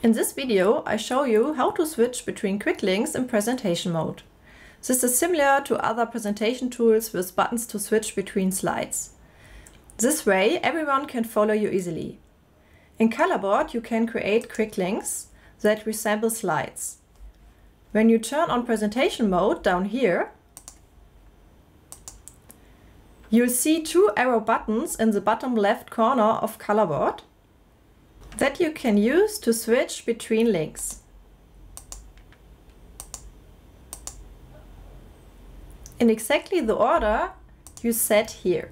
In this video, I show you how to switch between quick links in presentation mode. This is similar to other presentation tools with buttons to switch between slides. This way, everyone can follow you easily. In Collaboard, you can create quick links that resemble slides. When you turn on presentation mode down here, you'll see two arrow buttons in the bottom left corner of Collaboard that you can use to switch between links. In exactly the order you set here.